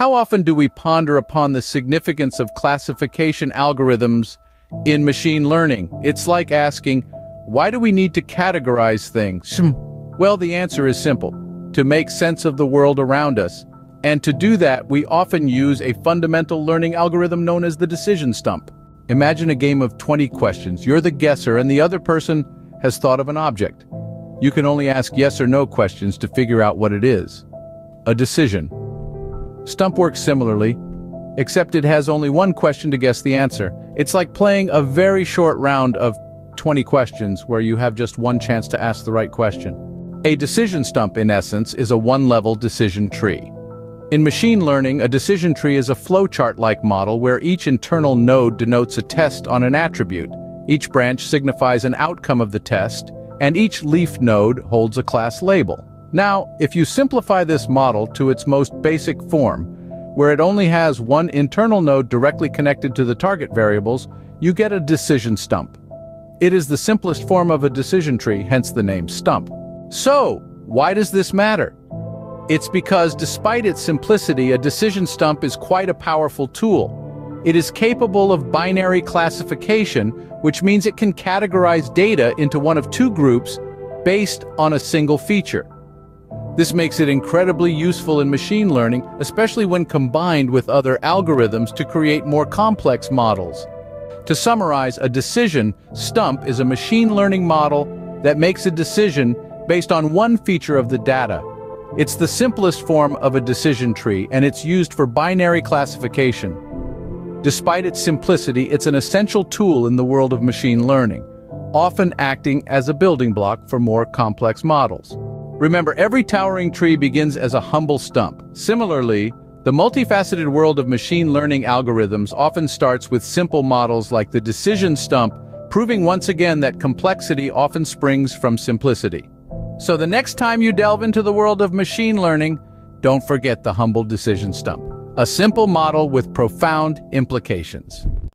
How often do we ponder upon the significance of classification algorithms in machine learning? It's like asking, why do we need to categorize things? Hmm. Well, the answer is simple. To make sense of the world around us. And to do that, we often use a fundamental learning algorithm known as the decision stump. Imagine a game of 20 questions. You're the guesser and the other person has thought of an object. You can only ask yes or no questions to figure out what it is. A decision. Stump works similarly, except it has only one question to guess the answer. It's like playing a very short round of 20 questions where you have just one chance to ask the right question. A decision stump, in essence, is a one-level decision tree. In machine learning, a decision tree is a flowchart-like model where each internal node denotes a test on an attribute. Each branch signifies an outcome of the test, and each leaf node holds a class label. Now, if you simplify this model to its most basic form, where it only has one internal node directly connected to the target variables, you get a decision stump. It is the simplest form of a decision tree, hence the name stump. So, why does this matter? It's because despite its simplicity, a decision stump is quite a powerful tool. It is capable of binary classification, which means it can categorize data into one of two groups based on a single feature. This makes it incredibly useful in machine learning, especially when combined with other algorithms to create more complex models. To summarize, a decision stump is a machine learning model that makes a decision based on one feature of the data. It's the simplest form of a decision tree, and it's used for binary classification. Despite its simplicity, it's an essential tool in the world of machine learning, often acting as a building block for more complex models. Remember, every towering tree begins as a humble stump. Similarly, the multifaceted world of machine learning algorithms often starts with simple models like the decision stump, proving once again that complexity often springs from simplicity. So the next time you delve into the world of machine learning, don't forget the humble decision stump a simple model with profound implications.